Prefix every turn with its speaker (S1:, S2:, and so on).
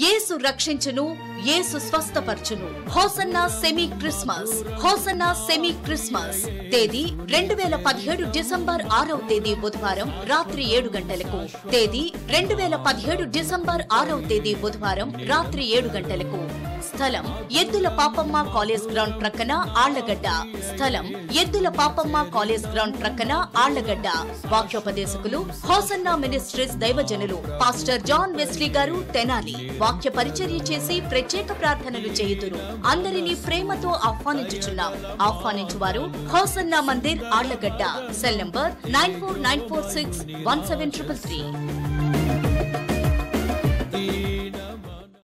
S1: యేసు రక్షించును Yesu స్వస్థపరచును. Hosanna semi Christmas Hosanna semi Christmas. తేదీ రెండు వేల పదిహేడు డిసెంబర్ ఆరవ తేదీ బుధవారం రాత్రి ఏడు గంటలకు. తేదీ రెండు వేల పదిహేడు డిసెంబర్ ఆరవ తేదీ బుధవారం రాత్రి ఏడు గంటలకు. స్థలం ఎద్దుల పాపమ్మ కాలేజ్ గ్రౌండ్ ప్రక్కన ఆళ్ళగడ్డ. స్థలం ఎద్దుల పాపమ్మ కాలేజ్ గ్రౌండ్ ప్రక్కన ఆళ్ళగడ్డ. వాక్యోపదేశకులు హోసన్నా మినిస్ట్రీస్ దైవజనులు పాస్టర్ జాన్ వెస్లీ గారు తెనాలి. వాక్య పరిచర్య చేసి ప్రత్యేక ప్రార్థనలు చేయుదురు. అందరినీ ప్రేమతో ఆహ్వానించుచున్నాం. ఆహ్వానించువారు Hosanna Mandir Allagadda. Cell number nine four nine four six one seven triple three.